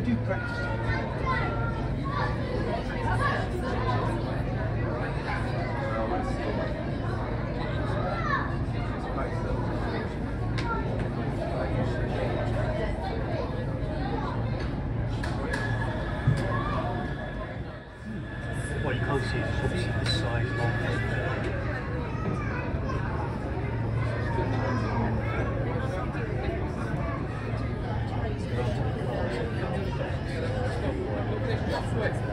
What you can't see is obviously the size of Yeah.